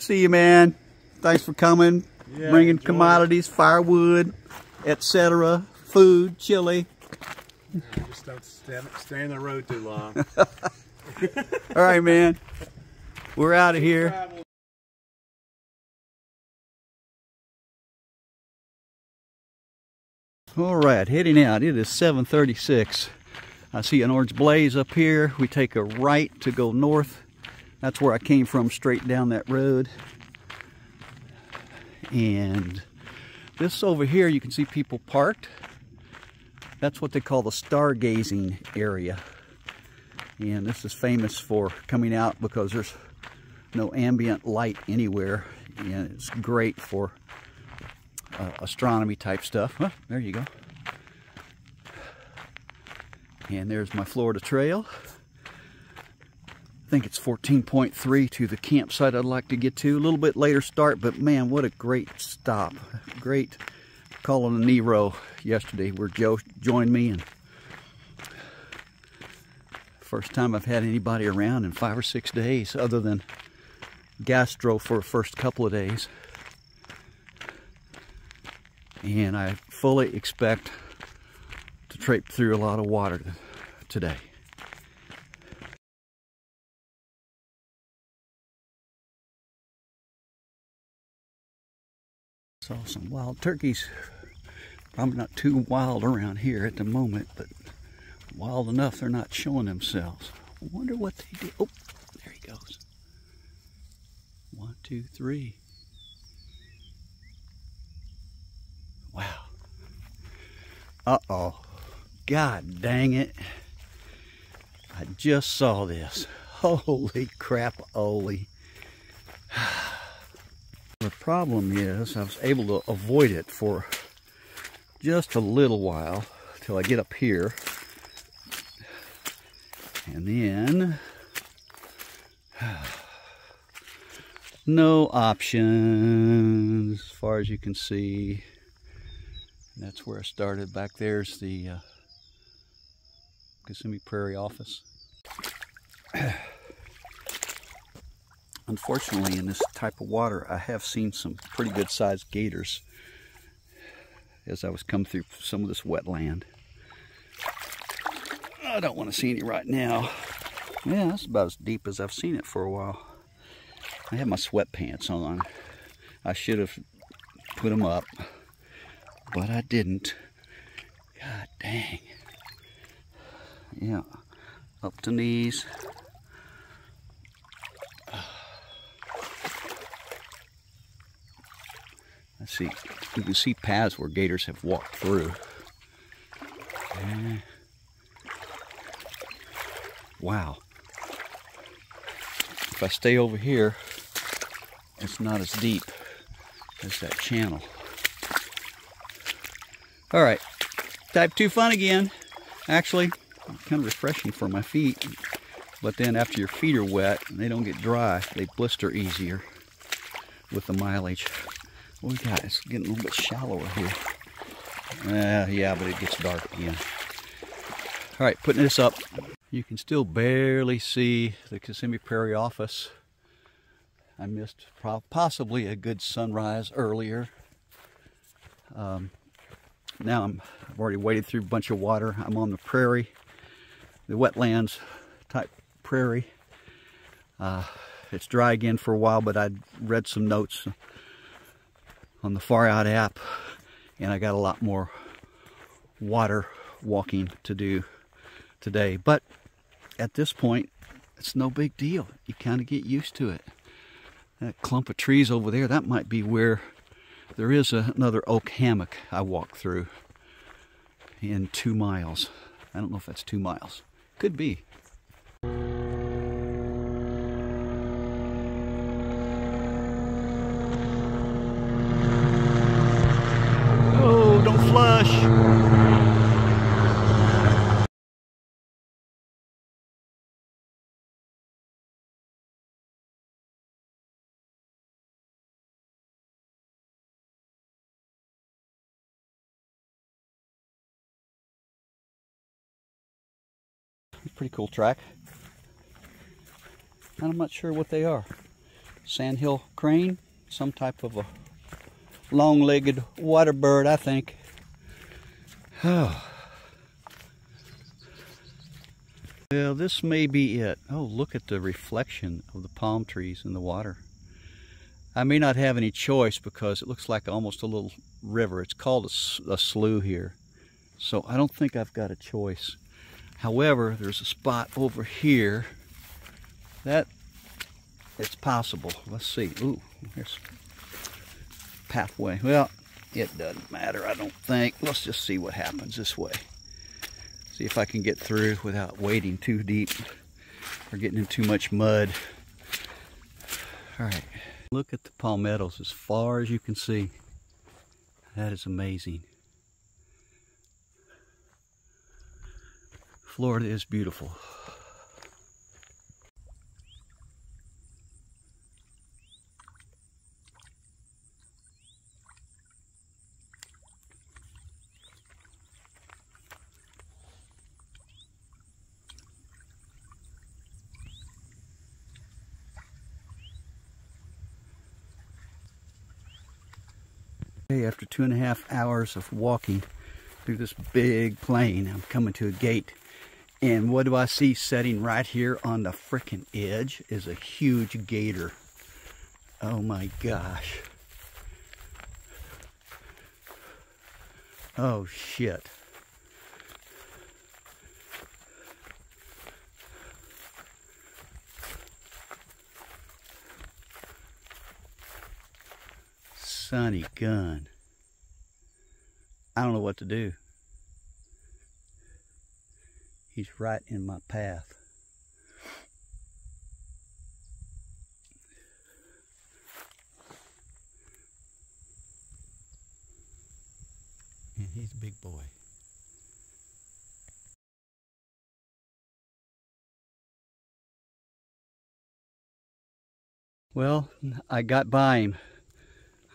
See you, man. Thanks for coming, Yeah, bringing enjoy. commodities, firewood, etc., food, chili. Just don't stand, stay in the road too long. All right, man. We're out of here. All right, heading out. It is 7:36. I see an orange blaze up here. We take a right to go north. That's where I came from, straight down that road. And this over here, you can see people parked. That's what they call the stargazing area. And this is famous for coming out because there's no ambient light anywhere. And it's great for uh, astronomy type stuff. Well, there you go. And there's my Florida Trail. I think it's 14.3 to the campsite I'd like to get to. A little bit later start, but man, what a great stop. Great calling a Nero yesterday where Joe joined me and first time I've had anybody around in five or six days other than gastro for the first couple of days. And I fully expect to trape through a lot of water today. Saw some wild turkeys. Probably not too wild around here at the moment, but wild enough they're not showing themselves. I wonder what they do. Oh, there he goes. One, two, three. Wow. Uh-oh. God dang it. I just saw this. Holy crap, Oli. The problem is I was able to avoid it for just a little while till I get up here. And then no options as far as you can see. That's where I started. Back there's the uh, Kissimmee Prairie office. Unfortunately, in this type of water, I have seen some pretty good sized gators as I was coming through some of this wetland. I don't want to see any right now. Yeah, that's about as deep as I've seen it for a while. I have my sweatpants on. I should have put them up, but I didn't. God dang. Yeah, up to knees. Let's see. You can see paths where gators have walked through. Eh. Wow. If I stay over here, it's not as deep as that channel. All right, type 2 fun again. Actually, kind of refreshing for my feet. But then after your feet are wet, and they don't get dry. They blister easier with the mileage. What we got? It's getting a little bit shallower here. Uh, yeah, but it gets dark again. All right, putting this up. You can still barely see the Kissimmee Prairie office. I missed possibly a good sunrise earlier. Um, now I'm, I've already waded through a bunch of water. I'm on the prairie, the wetlands type prairie. Uh, it's dry again for a while, but I read some notes on the Far Out app, and I got a lot more water walking to do today. But at this point, it's no big deal. You kind of get used to it. That clump of trees over there, that might be where there is a, another oak hammock I walk through in two miles. I don't know if that's two miles. Could be. Oh, Pretty cool track. And I'm not sure what they are. sandhill crane, some type of a long-legged water bird, I think. Oh. Well, this may be it. Oh, look at the reflection of the palm trees in the water. I may not have any choice because it looks like almost a little river. It's called a, a slough here. So I don't think I've got a choice. However, there's a spot over here that it's possible. Let's see. Ooh, there's pathway. Well, it doesn't matter, I don't think. Let's just see what happens this way. See if I can get through without wading too deep or getting in too much mud. All right, look at the palmettos as far as you can see. That is amazing. Florida is beautiful. After two and a half hours of walking through this big plain, I'm coming to a gate. And what do I see setting right here on the frickin' edge is a huge gator. Oh my gosh. Oh shit. Sonny gun. I don't know what to do. He's right in my path. And he's a big boy. Well, I got by him.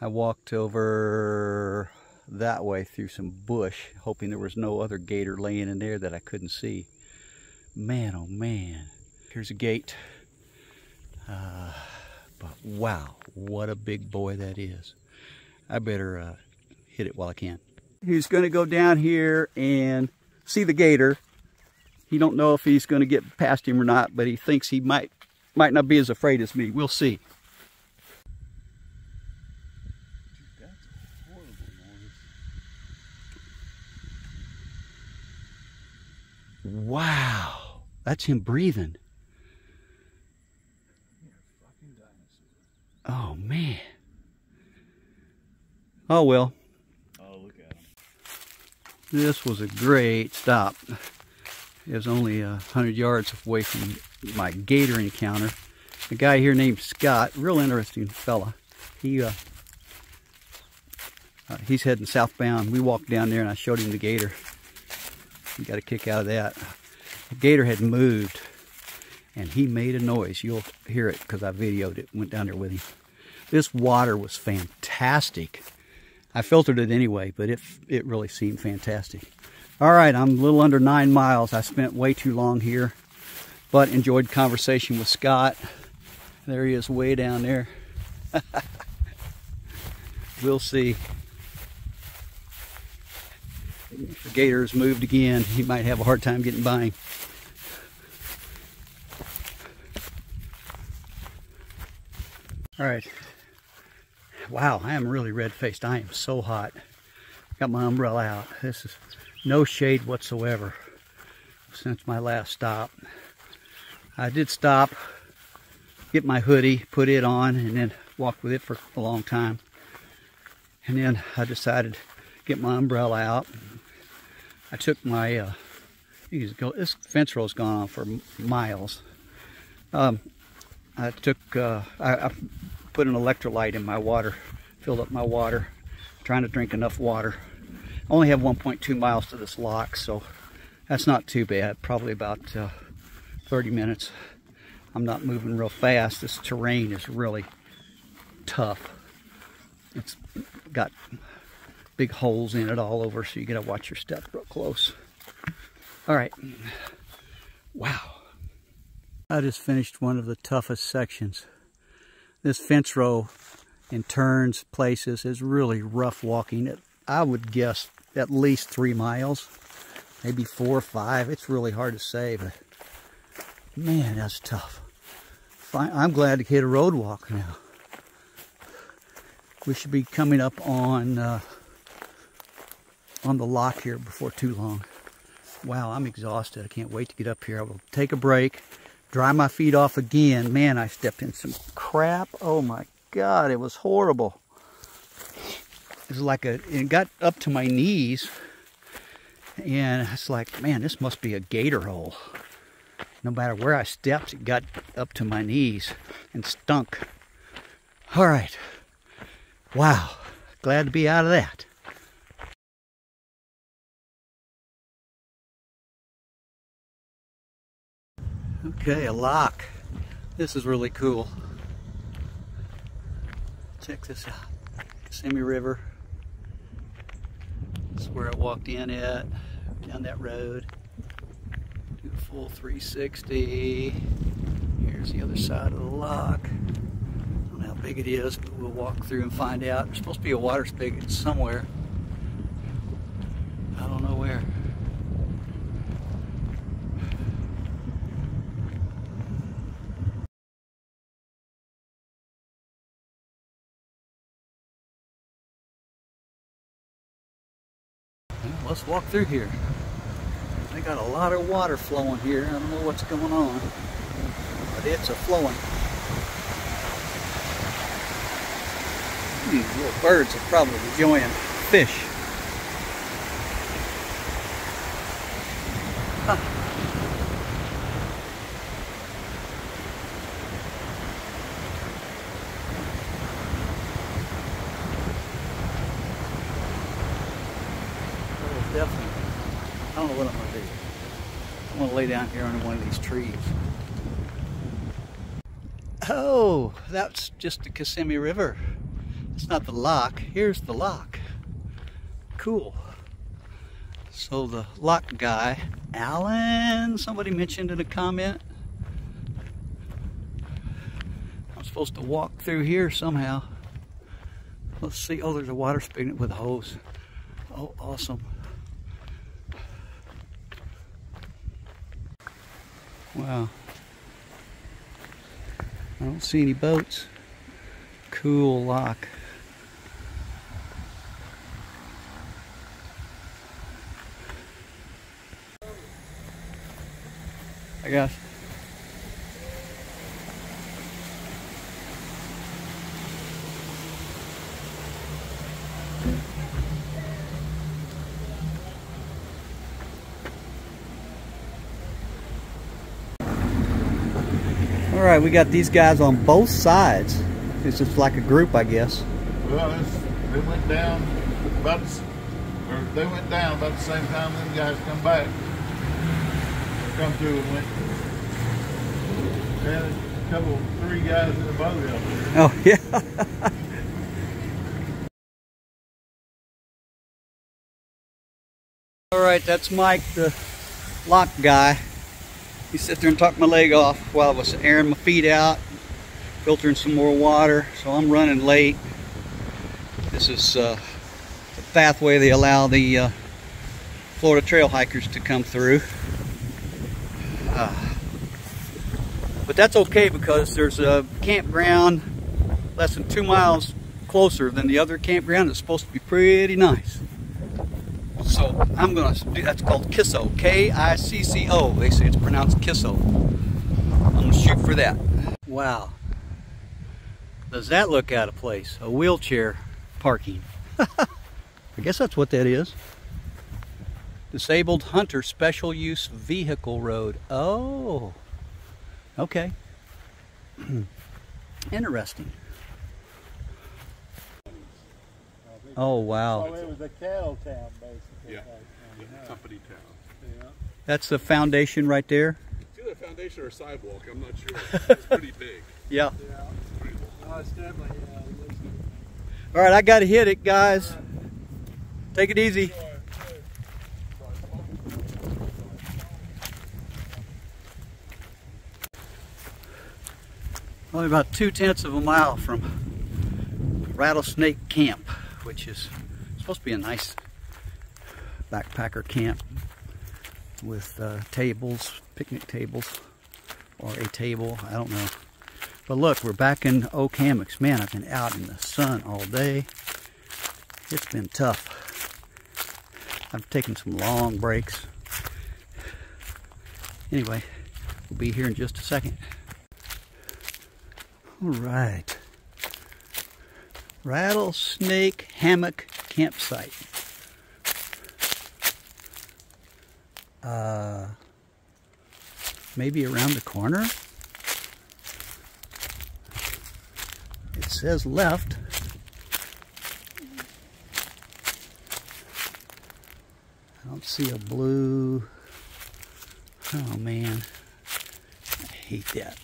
I walked over that way through some bush, hoping there was no other gator laying in there that I couldn't see. Man, oh man. Here's a gate. Uh, but wow, what a big boy that is. I better uh, hit it while I can. He's going to go down here and see the gator. He don't know if he's going to get past him or not, but he thinks he might might not be as afraid as me. We'll see. Wow, that's him breathing. Oh man. Oh well. Oh, look at him. This was a great stop. It was only a hundred yards away from my gator encounter. A guy here named Scott, real interesting fella. He uh, uh, he's heading southbound. We walked down there and I showed him the gator. He got a kick out of that. The gator had moved and he made a noise. You'll hear it because I videoed it, went down there with him. This water was fantastic. I filtered it anyway, but it, it really seemed fantastic. All right, I'm a little under nine miles. I spent way too long here, but enjoyed conversation with Scott. There he is way down there. we'll see. If the gator's moved again, he might have a hard time getting by him. All right. Wow, I am really red-faced. I am so hot. Got my umbrella out. This is no shade whatsoever since my last stop. I did stop, get my hoodie, put it on, and then walk with it for a long time. And then I decided to get my umbrella out. I took my, uh, go, this fence row's gone on for miles. Um, I took, uh, I, I, put an electrolyte in my water, filled up my water, trying to drink enough water. I only have 1.2 miles to this lock, so that's not too bad. Probably about uh, 30 minutes. I'm not moving real fast. This terrain is really tough. It's got big holes in it all over, so you gotta watch your step real close. All right. Wow. I just finished one of the toughest sections. this fence row in turns places is really rough walking. It, I would guess at least three miles, maybe four or five. It's really hard to say, but man, that's tough. I'm glad to hit a road walk now. We should be coming up on uh, on the lock here before too long. Wow, I'm exhausted. I can't wait to get up here. I will take a break, dry my feet off again. Man, I stepped in some crap. Oh my God, it was horrible. It was like a, it got up to my knees. And it's like, man, this must be a gator hole. No matter where I stepped, it got up to my knees and stunk. All right. Wow. Glad to be out of that. Okay, a lock. This is really cool. Check this out. Kissimmee River. This is where I walked in at, down that road. Do a full 360. Here's the other side of the lock. I don't know how big it is, but we'll walk through and find out. There's supposed to be a water spigot somewhere. I don't know where. Walk through here. They got a lot of water flowing here. I don't know what's going on, but it's a flowing. These little birds are probably enjoying fish. Huh. definitely. I don't know what I'm going to do. I'm going to lay down here under one of these trees. Oh, that's just the Kissimmee River. It's not the lock. Here's the lock. Cool. So the lock guy, Alan, somebody mentioned in a comment. I'm supposed to walk through here somehow. Let's see. Oh, there's a water spigot with a hose. Oh, awesome. Wow. I don't see any boats. Cool lock. I guess. All right, we got these guys on both sides. It's just like a group, I guess. Well, they went down about, or they went down about the same time them guys come back. Come through and went. They had a couple, three guys in a boat out there. Oh, yeah. All right, that's Mike, the lock guy. He sat there and talked my leg off while I was airing my feet out, filtering some more water. So I'm running late. This is uh, the pathway they allow the uh, Florida trail hikers to come through. Uh, but that's okay because there's a campground less than two miles closer than the other campground. It's supposed to be pretty nice. So I'm gonna do that's called Kisso. K-I-C-C-O. They say it's pronounced Kisso. I'm gonna shoot for that. Wow. Does that look out of place? A wheelchair parking. I guess that's what that is. Disabled Hunter Special Use Vehicle Road. Oh. Okay. Interesting. Oh wow. Oh, it was a cattle town, basically. Yeah. Uh, yeah. Company town. Yeah. That's the foundation right there. It's either a foundation or a sidewalk. I'm not sure. It's pretty big. Yeah. Yeah. No, it's definitely, yeah, it looks good. All right, I got to hit it, guys. Take it easy. Only about two tenths of a mile from Rattlesnake Camp, which is supposed to be a nice backpacker camp with uh, tables, picnic tables, or a table, I don't know. But look, we're back in Oak Hammocks. Man, I've been out in the sun all day. It's been tough. I've taken some long breaks. Anyway, we'll be here in just a second. All right. Rattlesnake Hammock Campsite. Uh, maybe around the corner. It says left. I don't see a blue. Oh man, I hate that.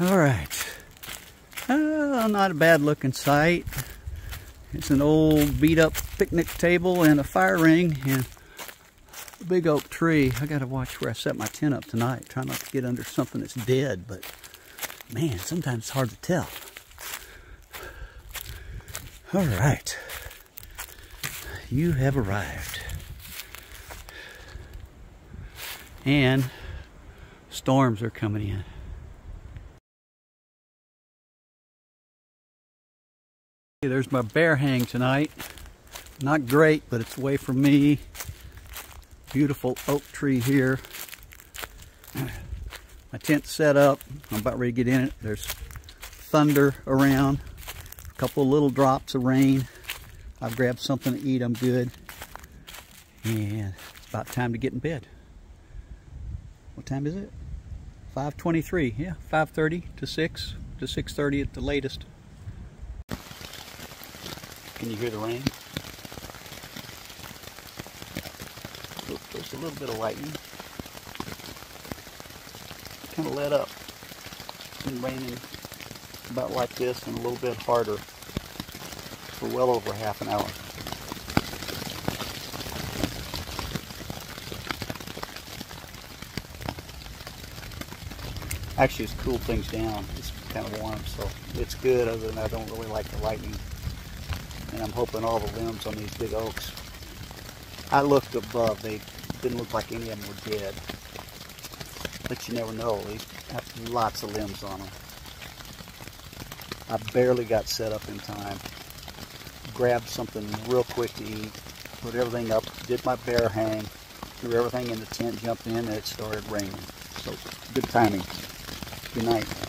All right. Uh, not a bad looking site. It's an old beat up picnic table and a fire ring and a big oak tree. I gotta watch where I set my tent up tonight. Try not to get under something that's dead, but man, sometimes it's hard to tell. All right. You have arrived. And storms are coming in. There's my bear hang tonight. Not great, but it's away from me. Beautiful oak tree here. My tent's set up. I'm about ready to get in it. There's thunder around. A couple little drops of rain. I've grabbed something to eat. I'm good. And it's about time to get in bed. What time is it? 5.23. Yeah, 5.30 to 6 to 6.30 at the latest. Can you hear the rain? There's a little bit of lightning. Kind of let up. It's been raining about like this and a little bit harder for well over half an hour. Actually, it's cooled things down. It's kind of warm, so it's good. Other than I don't really like the lightning and I'm hoping all the limbs on these big oaks. I looked above, they didn't look like any of them were dead. But you never know, these have lots of limbs on them. I barely got set up in time. Grabbed something real quick to eat, put everything up, did my bear hang, threw everything in the tent, jumped in, and it started raining. So good timing. Good night.